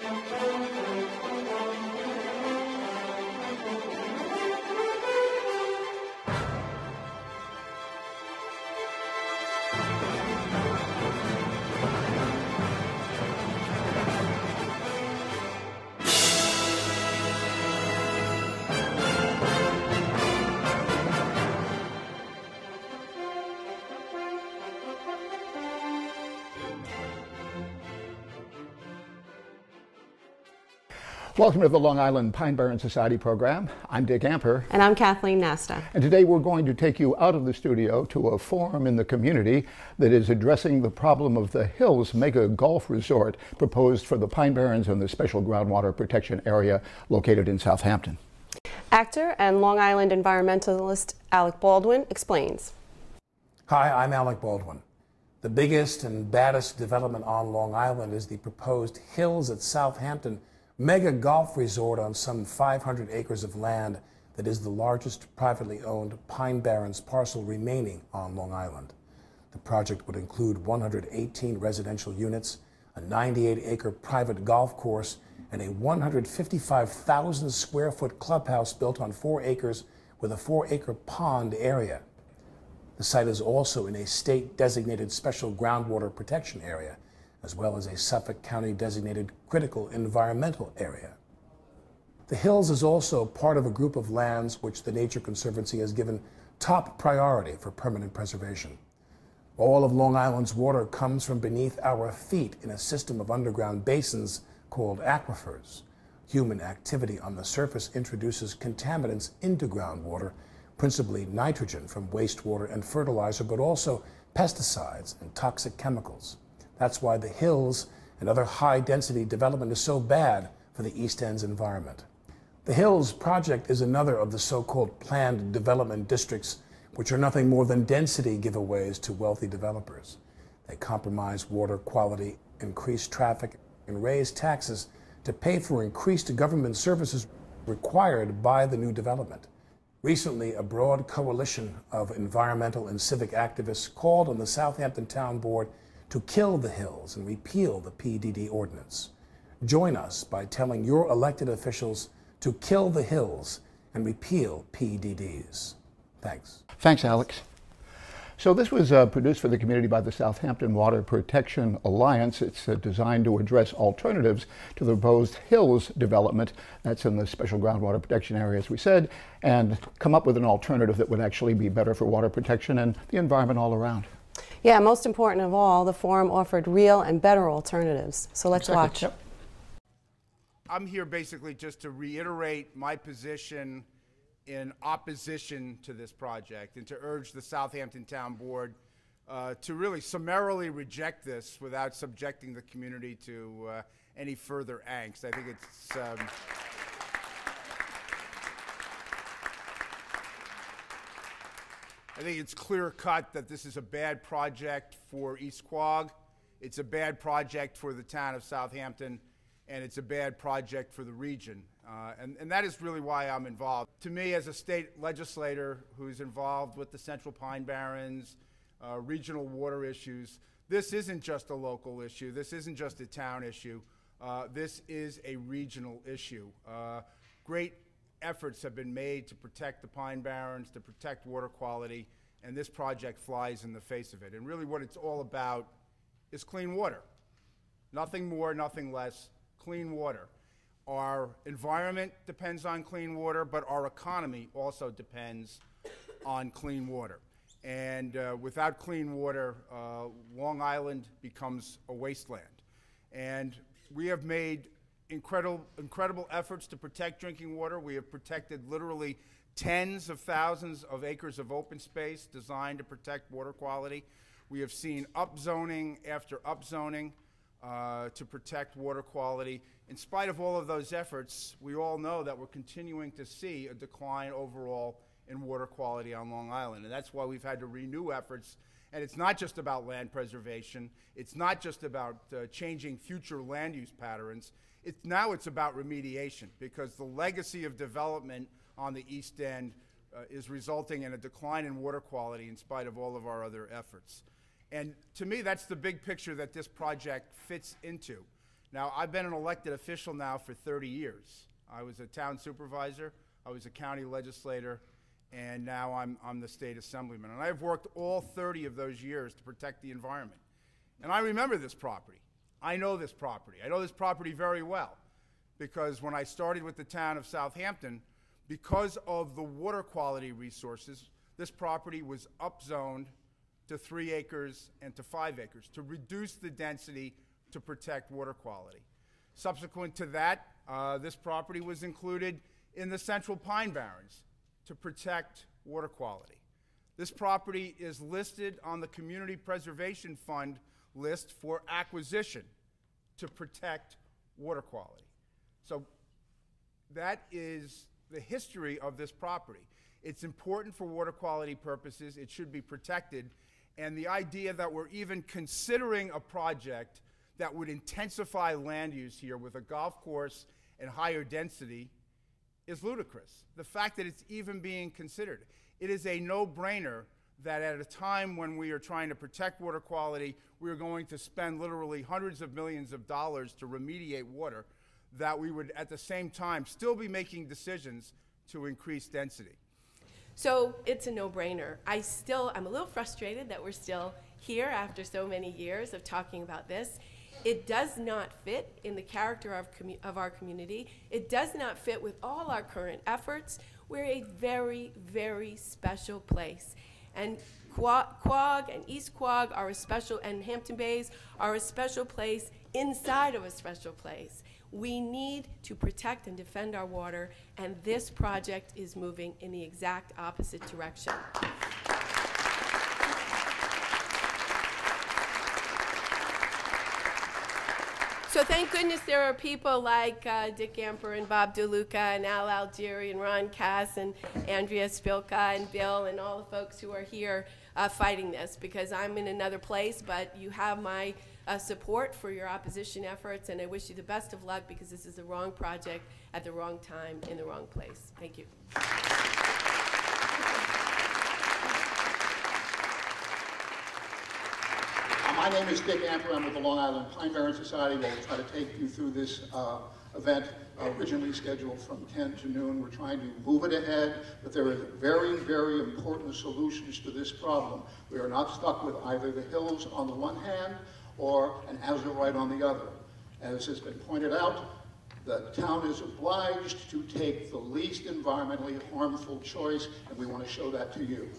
どうぞ。Welcome to the Long Island Pine Barrens Society program. I'm Dick Amper. And I'm Kathleen Nasta. And today we're going to take you out of the studio to a forum in the community that is addressing the problem of the Hills Mega Golf Resort proposed for the Pine Barrens and the Special Groundwater Protection Area located in Southampton. Actor and Long Island environmentalist Alec Baldwin explains. Hi, I'm Alec Baldwin. The biggest and baddest development on Long Island is the proposed Hills at Southampton mega golf resort on some 500 acres of land that is the largest privately owned Pine Barrens parcel remaining on Long Island. The project would include 118 residential units, a 98 acre private golf course, and a 155,000 square foot clubhouse built on four acres with a four acre pond area. The site is also in a state designated special groundwater protection area as well as a Suffolk County designated critical environmental area. The Hills is also part of a group of lands which the Nature Conservancy has given top priority for permanent preservation. All of Long Island's water comes from beneath our feet in a system of underground basins called aquifers. Human activity on the surface introduces contaminants into groundwater, principally nitrogen from wastewater and fertilizer, but also pesticides and toxic chemicals. That's why the hills and other high density development is so bad for the East End's environment. The Hills project is another of the so called planned development districts, which are nothing more than density giveaways to wealthy developers. They compromise water quality, increase traffic, and raise taxes to pay for increased government services required by the new development. Recently, a broad coalition of environmental and civic activists called on the Southampton Town Board to kill the hills and repeal the PDD ordinance. Join us by telling your elected officials to kill the hills and repeal PDDs. Thanks. Thanks, Alex. So this was uh, produced for the community by the Southampton Water Protection Alliance. It's uh, designed to address alternatives to the proposed Hills development that's in the special groundwater protection area, as we said, and come up with an alternative that would actually be better for water protection and the environment all around. Yeah, most important of all, the forum offered real and better alternatives. So let's exactly. watch. Yep. I'm here basically just to reiterate my position in opposition to this project and to urge the Southampton Town Board uh, to really summarily reject this without subjecting the community to uh, any further angst. I think it's. Um, I think it's clear cut that this is a bad project for East Quogue. It's a bad project for the town of Southampton, and it's a bad project for the region. Uh, and, and that is really why I'm involved. To me, as a state legislator who's involved with the Central Pine Barrens, uh, regional water issues, this isn't just a local issue. This isn't just a town issue. Uh, this is a regional issue. Uh, great efforts have been made to protect the Pine Barrens, to protect water quality, and this project flies in the face of it. And really, what it's all about is clean water. Nothing more, nothing less, clean water. Our environment depends on clean water, but our economy also depends on clean water. And uh, without clean water, uh, Long Island becomes a wasteland. And we have made incredible, incredible efforts to protect drinking water. We have protected literally tens of thousands of acres of open space designed to protect water quality. We have seen upzoning after upzoning uh, to protect water quality. In spite of all of those efforts, we all know that we're continuing to see a decline overall in water quality on Long Island. And that's why we've had to renew efforts. And it's not just about land preservation. It's not just about uh, changing future land use patterns. It's, now it's about remediation because the legacy of development on the East End uh, is resulting in a decline in water quality in spite of all of our other efforts. And to me, that's the big picture that this project fits into. Now, I've been an elected official now for 30 years. I was a town supervisor, I was a county legislator, and now I'm, I'm the state assemblyman. And I've worked all 30 of those years to protect the environment. And I remember this property. I know this property. I know this property very well because when I started with the town of Southampton, because of the water quality resources, this property was upzoned to three acres and to five acres to reduce the density to protect water quality. Subsequent to that, uh, this property was included in the Central Pine Barrens to protect water quality. This property is listed on the Community Preservation Fund list for acquisition to protect water quality. So that is the history of this property. It's important for water quality purposes. It should be protected. And the idea that we're even considering a project that would intensify land use here with a golf course and higher density is ludicrous. The fact that it's even being considered. It is a no-brainer that at a time when we are trying to protect water quality, we are going to spend literally hundreds of millions of dollars to remediate water, that we would at the same time still be making decisions to increase density. So it's a no-brainer. I still, I'm a little frustrated that we're still here after so many years of talking about this. It does not fit in the character of, of our community. It does not fit with all our current efforts. We're a very, very special place. And Qua- Quogue and East Quogue are a special, and Hampton Bays are a special place inside of a special place. We need to protect and defend our water, and this project is moving in the exact opposite direction. So thank goodness there are people like uh, Dick Amper and Bob DeLuca and Al Algieri and Ron Cass and Andrea Spilka and Bill and all the folks who are here uh, fighting this because I'm in another place, but you have my uh, support for your opposition efforts, and I wish you the best of luck because this is the wrong project at the wrong time in the wrong place. Thank you. My name is Dick Amper. I'm with the Long Island Pine Barrens Society. We'll try to take you through this uh, event uh, originally scheduled from 10 to noon. We're trying to move it ahead, but there are very, very important solutions to this problem. We are not stuck with either the hills on the one hand or an as of right on the other. As has been pointed out, the town is obliged to take the least environmentally harmful choice, and we want to show that to you.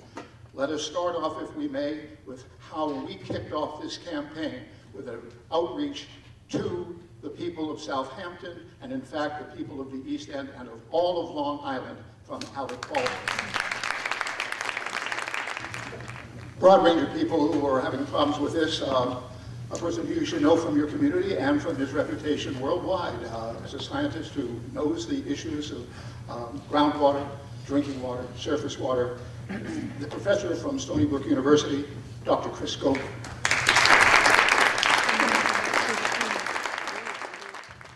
Let us start off, if we may, with how we kicked off this campaign with an outreach to the people of Southampton, and in fact, the people of the East End and of all of Long Island from Alec Baldwin. Broad range of people who are having problems with this. Um, a person who you should know from your community and from his reputation worldwide uh, as a scientist who knows the issues of um, groundwater, drinking water, surface water. the professor from Stony Brook University, Dr. Chris Gobler.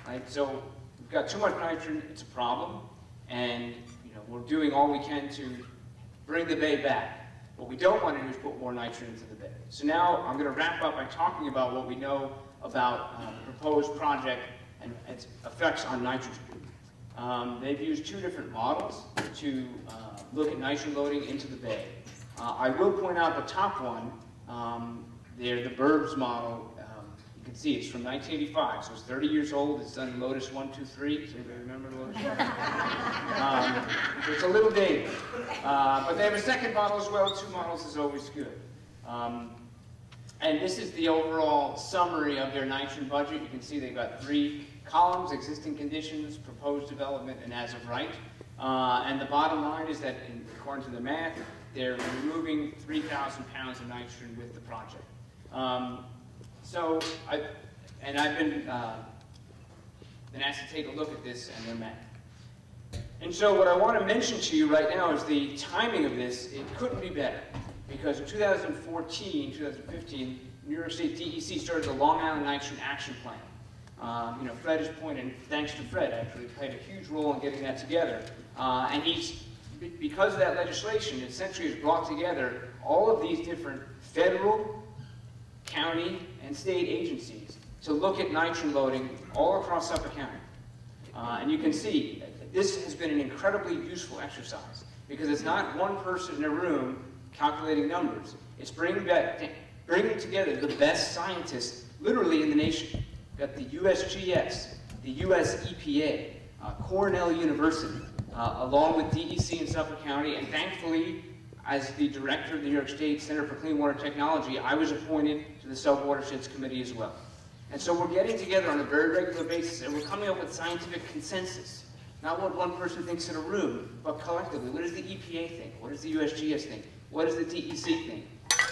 Right, so we've got too much nitrogen, it's a problem, and you know we're doing all we can to bring the bay back. What we don't want to do is put more nitrogen into the bay. So now I'm going to wrap up by talking about what we know about uh, the proposed project and its effects on nitrogen. Um, they've used two different models to uh, look at nitrogen loading into the bay. Uh, I will point out the top one, um, they're the Burbs model. Um, you can see it's from 1985, so it's 30 years old. It's done Lotus 1, 2, 3. Does anybody remember Lotus 1? um, so it's a little dated. Uh, but they have a second model as well. Two models is always good. Um, and this is the overall summary of their nitrogen budget. You can see they've got three columns, existing conditions, proposed development, and as of right. Uh, and the bottom line is that, in, according to the math, they're removing 3,000 pounds of nitrogen with the project. Um, so, I, and I've been, uh, been asked to take a look at this and their math. And so what I want to mention to you right now is the timing of this, it couldn't be better. Because in 2014, 2015, New York State DEC started the Long Island Nitrogen Action Plan. Um, you know, Fred has pointed, and thanks to Fred, actually played a huge role in getting that together. Uh, and he's, because of that legislation, it essentially has brought together all of these different federal, county, and state agencies to look at nitrogen loading all across Suffolk County. Uh, and you can see, this has been an incredibly useful exercise because it's not one person in a room calculating numbers. It's bringing, back, bringing together the best scientists literally in the nation. We've got the USGS, the US EPA, uh, Cornell University, uh, along with DEC in Suffolk County, and thankfully, as the director of the New York State Center for Clean Water Technology, I was appointed to the Sub-Watersheds Committee as well. And so we're getting together on a very regular basis, and we're coming up with scientific consensus. Not what one person thinks in a room, but collectively. What does the EPA think? What does the USGS think? What does the DEC think?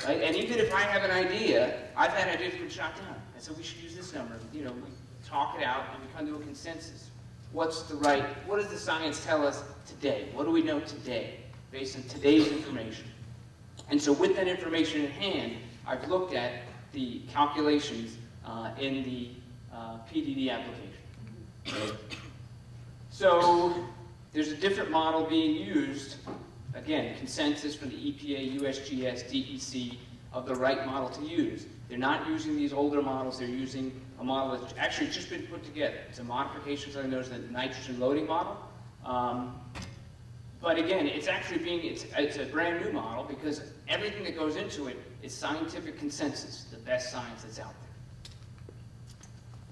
Right? And even if I have an idea, I've had ideas been shot down. So we should use this number. You know, we talk it out and we come to a consensus. What's the right, what does the science tell us today? What do we know today based on today's information? And so with that information in hand, I've looked at the calculations uh, in the uh, PDD application. So there's a different model being used, again, consensus from the EPA, USGS, DEC, of the right model to use. They're not using these older models, they're using a model that's actually just been put together. It's a modification, something known as the nitrogen loading model. Um, but again, it's actually being, it's, it's a brand new model because everything that goes into it is scientific consensus, the best science that's out there.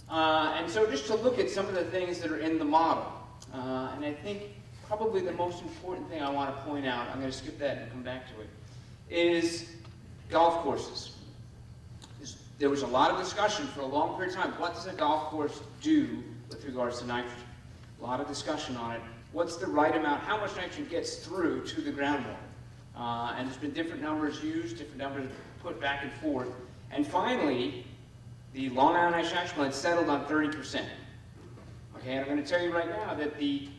Uh, and so just to look at some of the things that are in the model, uh, and I think probably the most important thing I want to point out, I'm going to skip that and come back to it, is golf courses. There was a lot of discussion for a long period of time. What does a golf course do with regards to nitrogen? A lot of discussion on it. What's the right amount? How much nitrogen gets through to the groundwater? Uh, and there's been different numbers used, different numbers put back and forth. And finally, the Long Island Ice Action Plan settled on 30%. Okay, and I'm going to tell you right now that the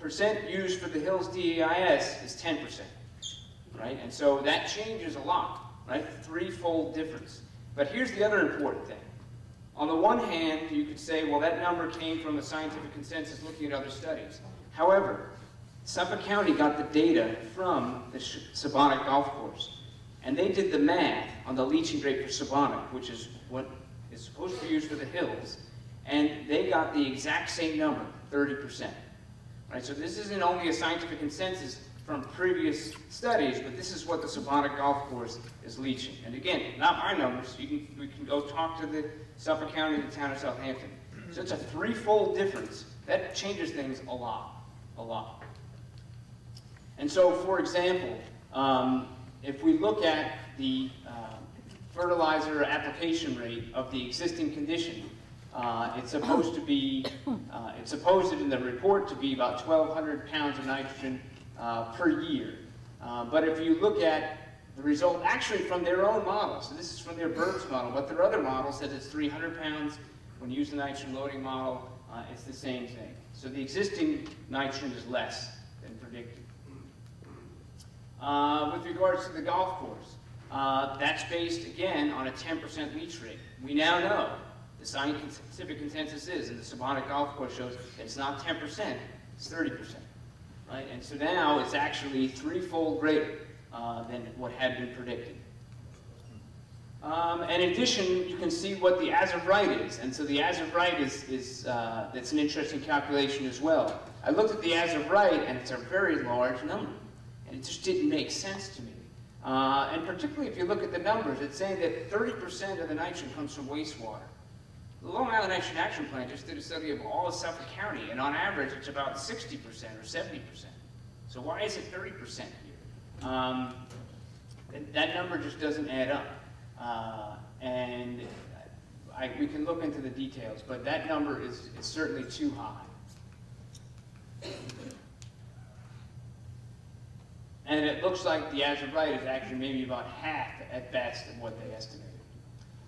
percent used for the Hills DEIS is 10%. Right? And so that changes a lot, right? Threefold difference. But here's the other important thing. On the one hand, you could say, well, that number came from a scientific consensus looking at other studies. However, Suffolk County got the data from the Sebonack Golf Course, and they did the math on the leaching rate for Sebonack, which is what is supposed to be used for the hills, and they got the exact same number, 30%. Right, so this isn't only a scientific consensus, from previous studies, but this is what the Sebonack Golf Course is leaching. And again, not my numbers. You can, we can go talk to the Suffolk County, the town of Southampton. So it's a threefold difference. That changes things a lot, a lot. And so, for example, um, if we look at the uh, fertilizer application rate of the existing condition, uh, it's supposed to be, uh, it's supposed in the report to be about 1,200 pounds of nitrogen uh, per year. Uh, but if you look at the result actually from their own model, so this is from their BURBS model, but their other model says it's 300 pounds. When you use the nitrogen loading model, uh, it's the same thing. So the existing nitrogen is less than predicted. Uh, with regards to the golf course, uh, that's based, again, on a 10% leach rate. We now know the scientific consensus is, and the Sebonack Golf Course shows, it's not 10%, it's 30% right? And so now it's actually threefold greater uh, than what had been predicted. Um, in addition, you can see what the as of right is. And so the as of right is, is uh, that's an interesting calculation as well. I looked at the as of right, and it's a very large number. And it just didn't make sense to me. Uh, and particularly if you look at the numbers, it's saying that 30% of the nitrogen comes from wastewater. The Action Action Plan just did a study of all of Suffolk County, and on average, it's about 60% or 70%. So why is it 30% here? Um, that number just doesn't add up. Uh, and I, we can look into the details, but that number is, is certainly too high. And it looks like the as right is actually maybe about half at best of what they estimated.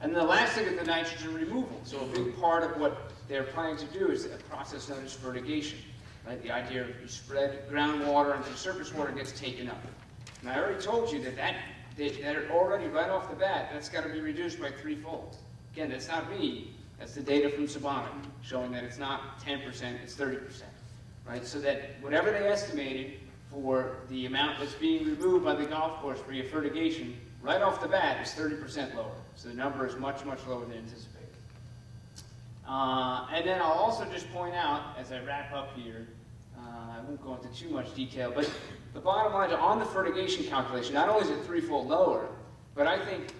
And the last thing is the nitrogen removal. So a big part of what they're planning to do is a process known as fertigation. Right? The idea of you spread groundwater the surface water gets taken up. And I already told you that that, that already right off the bat, that's got to be reduced by threefold. Again, that's not me. That's the data from Sebonack showing that it's not 10%, it's 30%. Right? So that whatever they estimated for the amount that's being removed by the golf course for your fertigation, right off the bat is 30% lower. So the number is much, much lower than anticipated. Uh, and then I'll also just point out, as I wrap up here, uh, I won't go into too much detail, but the bottom line on the fertigation calculation, not only is it threefold lower, but I think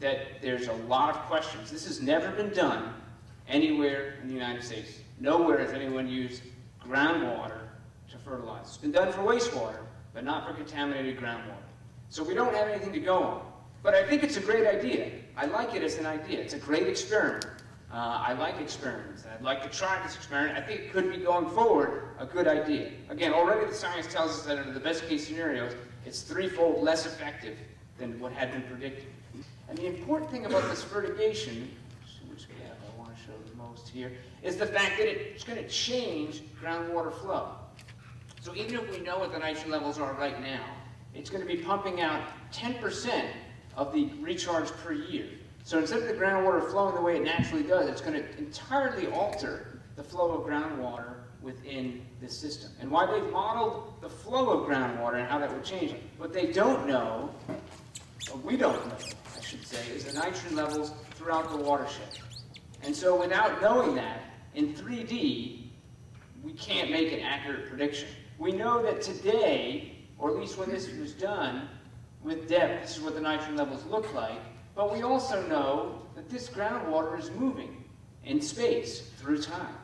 that there's a lot of questions. This has never been done anywhere in the United States. Nowhere has anyone used groundwater to fertilize. It's been done for wastewater, but not for contaminated groundwater. So we don't have anything to go on. But I think it's a great idea. I like it as an idea. It's a great experiment. Uh, I like experiments. I'd like to try this experiment. I think it could be going forward a good idea. Again, already the science tells us that under the best case scenarios, it's threefold less effective than what had been predicted. And the important thing about this fertigation, which we have, I want to show the most here, is the fact that it's going to change groundwater flow. So even if we know what the nitrogen levels are right now, it's going to be pumping out 10% of the recharge per year. So instead of the groundwater flowing the way it naturally does, it's going to entirely alter the flow of groundwater within the system. And why they've modeled the flow of groundwater and how that would change, what they don't know, or we don't know, I should say, is the nitrogen levels throughout the watershed. And so without knowing that, in 3D, we can't make an accurate prediction. We know that today, or at least when this was done, with depth, this is what the nitrogen levels look like, but we also know that this groundwater is moving in space through time.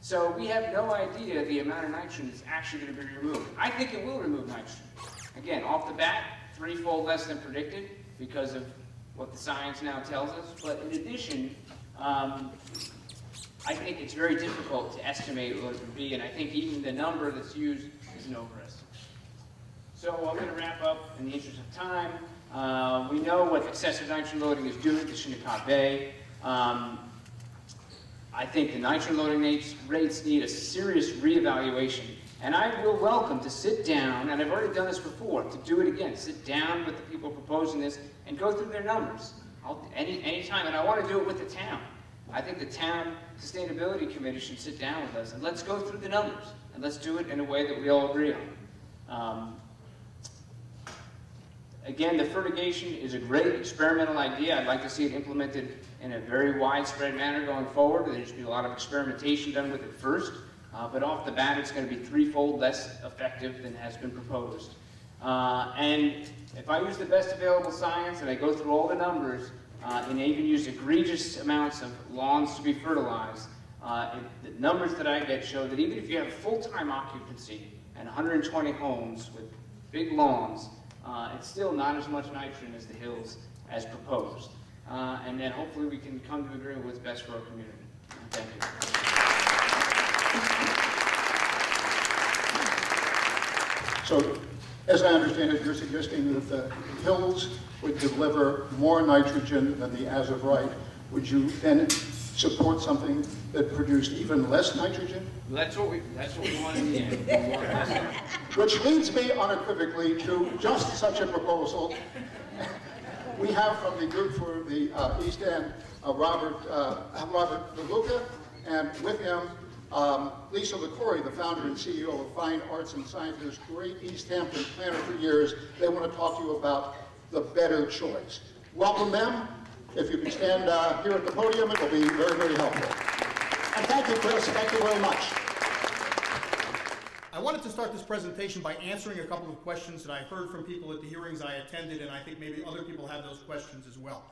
So we have no idea the amount of nitrogen is actually going to be removed. I think it will remove nitrogen. Again, off the bat, threefold less than predicted because of what the science now tells us. But in addition, um, I think it's very difficult to estimate what it would be, and I think even the number that's used is an overestimate. So I'm going to wrap up in the interest of time. Uh, we know what excessive nitrogen loading is doing to Shinnecock Bay. Um, I think the nitrogen loading rates, need a serious reevaluation. And I will welcome to sit down, and I've already done this before, to do it again. Sit down with the people proposing this and go through their numbers. I'll, any time, and I want to do it with the town. I think the town sustainability committee should sit down with us and let's go through the numbers and let's do it in a way that we all agree on. Um, Again, the fertigation is a great experimental idea. I'd like to see it implemented in a very widespread manner going forward. There should be a lot of experimentation done with it first. Uh, but off the bat, it's going to be threefold less effective than has been proposed. Uh, and if I use the best available science and I go through all the numbers, uh, and I even use egregious amounts of lawns to be fertilized, uh, the numbers that I get show that even if you have full-time occupancy and 120 homes with big lawns, uh, it's still not as much nitrogen as the hills as proposed. Uh, and then hopefully we can come to agreement what's best for our community. Thank you. So, as I understand it, you're suggesting that the hills would deliver more nitrogen than the as of right. Would you then support something that produced even less nitrogen? That's what we, that's what we want in the end. We. Which leads me unequivocally to just such a proposal. We have from the group for the uh, East End, uh, Robert, uh, Robert DeLuca, and with him, um, Lisa Liquori, the founder and CEO of Fine Arts and Sciences, great East Hampton planner for years. They want to talk to you about the better choice. Welcome them. If you can stand uh, here at the podium, it will be very, very helpful. And thank you, Chris. Thank you very much. I wanted to start this presentation by answering a couple of questions that I heard from people at the hearings I attended, and I think maybe other people have those questions as well.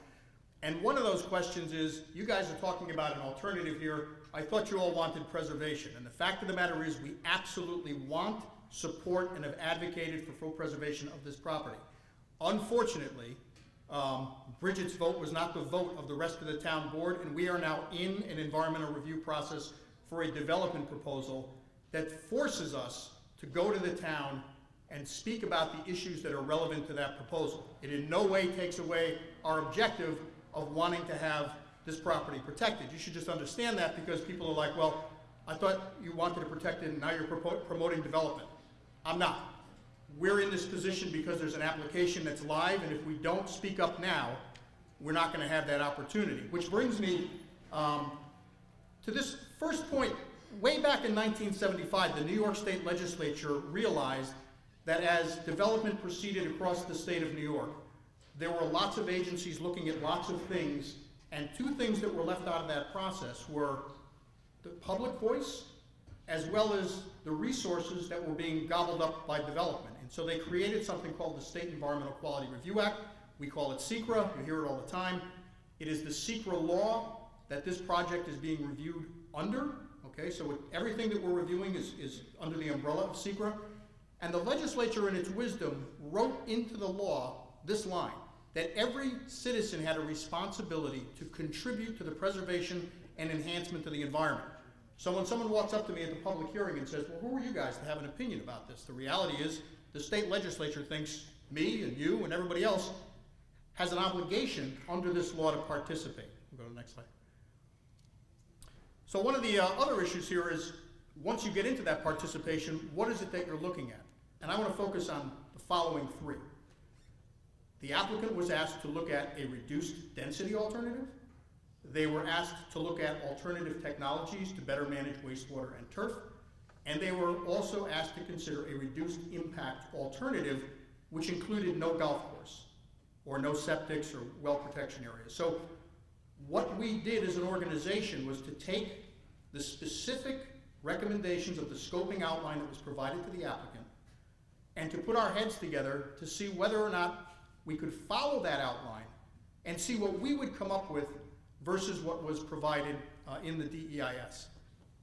And one of those questions is, you guys are talking about an alternative here. I thought you all wanted preservation. And the fact of the matter is, we absolutely want, support, and have advocated for full preservation of this property. Unfortunately, um, Bridget's vote was not the vote of the rest of the town board, and we are now in an environmental review process for a development proposal that forces us to go to the town and speak about the issues that are relevant to that proposal. It in no way takes away our objective of wanting to have this property protected. You should just understand that because people are like, well, I thought you wanted to protect it and now you're promoting development. I'm not. We're in this position because there's an application that's live and if we don't speak up now, we're not going to have that opportunity. Which brings me um, to this first point. Way back in 1975, the New York State Legislature realized that as development proceeded across the state of New York, there were lots of agencies looking at lots of things, And two things that were left out of that process were the public voice as well as the resources that were being gobbled up by development. And so they created something called the State Environmental Quality Review Act. We call it SEQRA. You hear it all the time. It is the SEQRA law that this project is being reviewed under. Okay, so everything that we're reviewing is, is under the umbrella of SEQRA. And the legislature, in its wisdom, wrote into the law this line that every citizen had a responsibility to contribute to the preservation and enhancement of the environment. So when someone walks up to me at the public hearing and says, Well, who are you guys to have an opinion about this? The reality is the state legislature thinks me and you and everybody else has an obligation under this law to participate. We'll go to the next slide. So one of the uh, other issues here is, once you get into that participation, what is it that you're looking at? And I want to focus on the following three. The applicant was asked to look at a reduced density alternative. They were asked to look at alternative technologies to better manage wastewater and turf. And they were also asked to consider a reduced impact alternative, which included no golf course or no septics or well protection areas. So what we did as an organization was to take the specific recommendations of the scoping outline that was provided to the applicant and to put our heads together to see whether or not we could follow that outline and see what we would come up with versus what was provided uh, in the DEIS.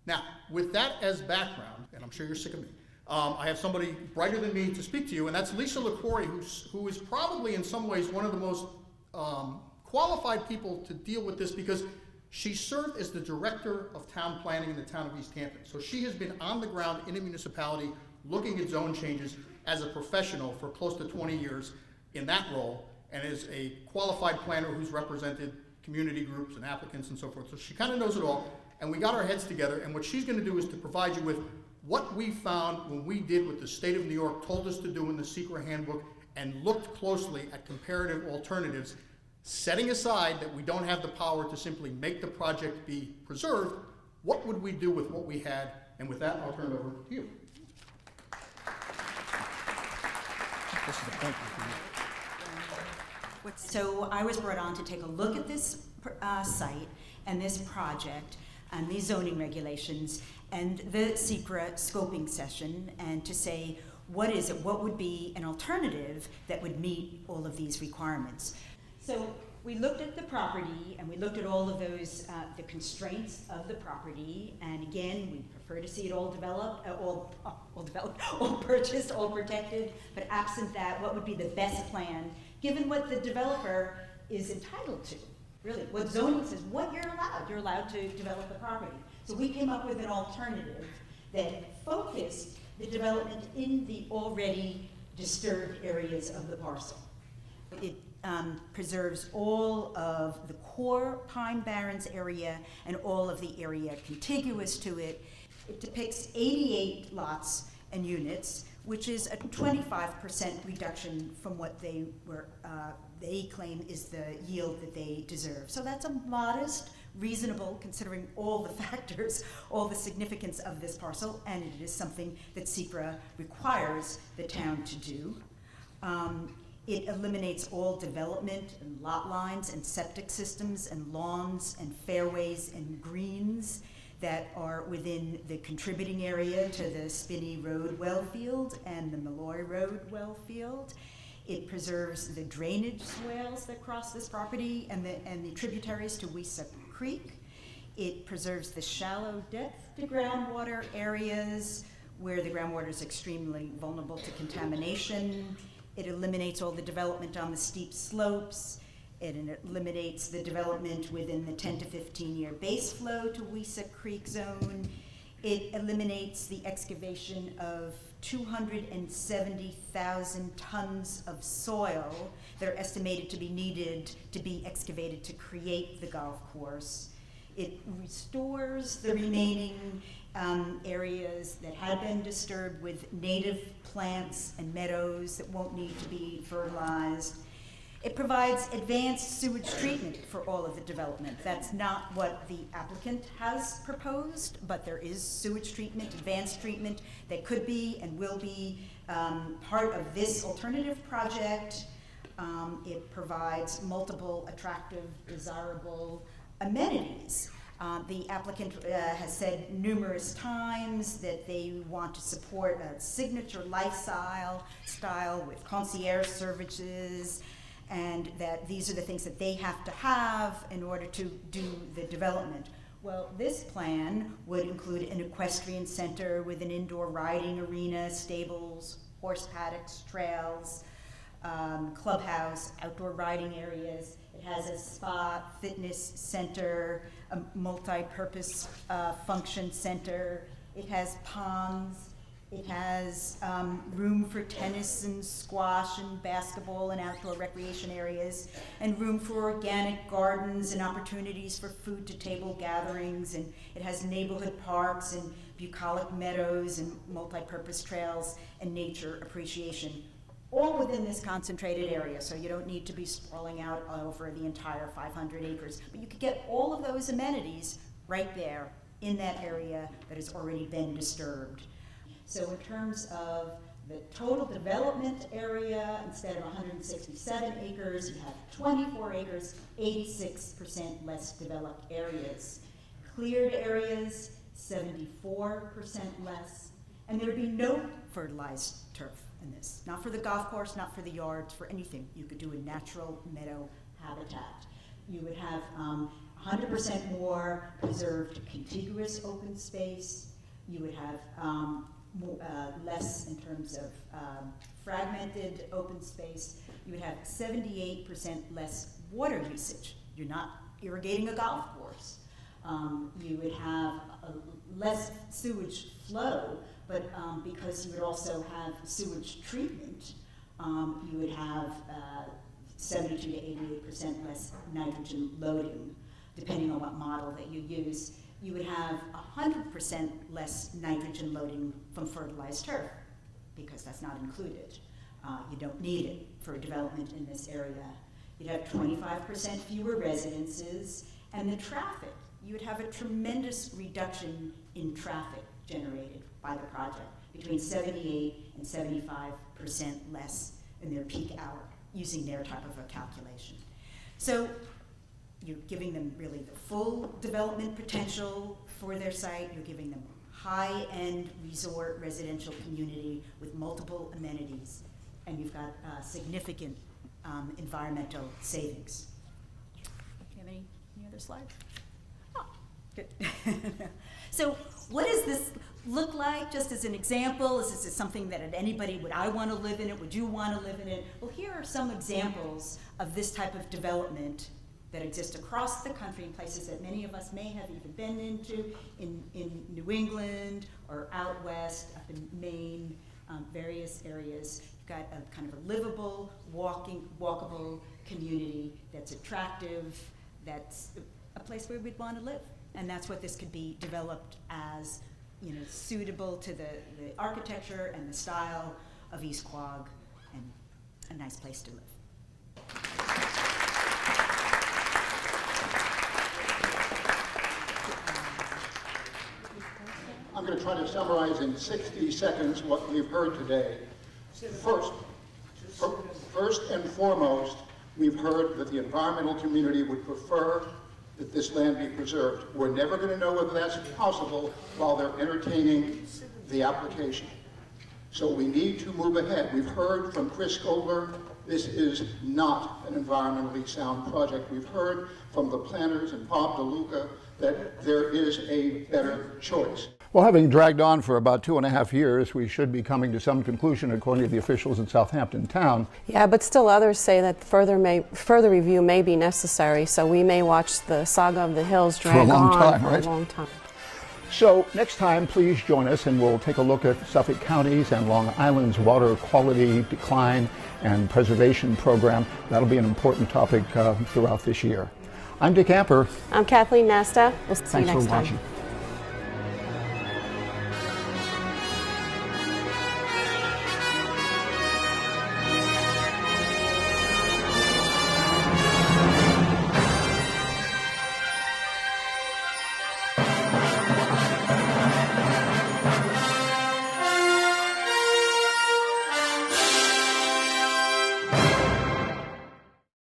Now, with that as background, and I'm sure you're sick of me, um, I have somebody brighter than me to speak to you, and that's Lisa Liquori, who's, who is probably in some ways one of the most um, qualified people to deal with this because she served as the director of town planning in the town of East Hampton. So she has been on the ground in a municipality looking at zone changes as a professional for close to 20 years in that role and is a qualified planner who's represented community groups and applicants and so forth. So she kind of knows it all. And we got our heads together, and what she's going to do is to provide you with what we found when we did what the state of New York told us to do in the SEQRA handbook and looked closely at comparative alternatives, setting aside that we don't have the power to simply make the project be preserved, what would we do with what we had? And with that, I'll turn it over to you. So I was brought on to take a look at this uh, site and this project and these zoning regulations and the SEQRA scoping session and to say, what is it, what would be an alternative that would meet all of these requirements? So we looked at the property and we looked at all of those, uh, the constraints of the property. And again, we prefer to see it all developed, uh, all, all developed, all purchased, all protected. But absent that, what would be the best plan given what the developer is entitled to? Really, what zoning says, what you're allowed. You're allowed to develop the property. So we came up with an alternative that focused the development in the already disturbed areas of the parcel. It um, preserves all of the core Pine Barrens area and all of the area contiguous to it. It depicts 88 lots and units, which is a 25% reduction from what they were, uh, they claim is the yield that they deserve. So that's a modest, reasonable, considering all the factors, all the significance of this parcel, and it is something that SEQRA requires the town to do. Um, it eliminates all development and lot lines and septic systems and lawns and fairways and greens that are within the contributing area to the Spinney Road well field and the Malloy Road well field. It preserves the drainage swales that cross this property and the, and the tributaries to Weesuck Creek. It preserves the shallow depth to groundwater areas where the groundwater is extremely vulnerable to contamination. It eliminates all the development on the steep slopes. It eliminates the development within the 10 to 15 year base flow to Weesuck Creek zone. It eliminates the excavation of 270,000 tons of soil that are estimated to be needed to be excavated to create the golf course. It restores the remaining um, areas that had been disturbed with native plants and meadows that won't need to be fertilized. It provides advanced sewage treatment for all of the development. That's not what the applicant has proposed, but there is sewage treatment, advanced treatment that could be and will be um, part of this alternative project. um, it provides multiple attractive, desirable amenities. Uh, the applicant uh, has said numerous times that they want to support a signature lifestyle style with concierge services, and that these are the things that they have to have in order to do the development. Well, this plan would include an equestrian center with an indoor riding arena, stables, horse paddocks, trails, um, clubhouse, outdoor riding areas. It has a spa, fitness center, a multi-purpose uh, function center. It has ponds. It has um, room for tennis and squash and basketball and outdoor recreation areas, and room for organic gardens and opportunities for food to table gatherings. And it has neighborhood parks and bucolic meadows and multi-purpose trails and nature appreciation all within this concentrated area, so you don't need to be sprawling out over the entire 500 acres. But you could get all of those amenities right there in that area that has already been disturbed. So in terms of the total development area, instead of 167 acres, you have 24 acres, 86% less developed areas. Cleared areas, 74% less, and there would be no fertilized turf in this. Not for the golf course, not for the yards, for anything. You could do a natural meadow habitat. You would have 100% um, more preserved contiguous open space. You would have um, more, uh, less in terms of um, fragmented open space. You would have 78% less water usage. You're not irrigating a golf course. Um, you would have less sewage flow but um, because you would also have sewage treatment, um, you would have uh, 72 to 88% less nitrogen loading, depending on what model that you use. You would have 100% less nitrogen loading from fertilized turf, because that's not included. Uh, you don't need it for development in this area. You'd have 25% fewer residences, and the traffic, you would have a tremendous reduction in traffic generated by the project, between 78 and 75 percent less in their peak hour, using their type of a calculation. So you're giving them really the full development potential for their site. You're giving them high-end resort residential community with multiple amenities, and you've got uh, significant um, environmental savings. Do you have any, any other slides? Oh, good. so what does this look like, just as an example? Is this something that anybody, would I want to live in it? Would you want to live in it? Well, here are some examples of this type of development that exist across the country in places that many of us may have even been into, in, in New England or out west, up in Maine, um, various areas. You've got a kind of a livable, walking, walkable community that's attractive, that's a place where we'd want to live. And that's what this could be developed as you know, suitable to the, the architecture and the style of East Quogue and a nice place to live. I'm going to try to summarize in 60 seconds what we've heard today. First, first and foremost, we've heard that the environmental community would prefer that this land be preserved. We're never going to know whether that's possible while they're entertaining the application. So we need to move ahead. We've heard from Chris Gobler, this is not an environmentally sound project. We've heard from the planners and Bob DeLuca that there is a better choice. Well, having dragged on for about two and a half years, we should be coming to some conclusion, according to the officials in Southampton town. Yeah, but still others say that further may, further review may be necessary, so we may watch the saga of the hills drag for a long on time, for right? a long time. So next time, please join us, and we'll take a look at Suffolk County's and Long Island's water quality decline and preservation program. That'll be an important topic uh, throughout this year. I'm Dick Amper. I'm Kathleen Nesta. We'll see Thanks you next for time. watching.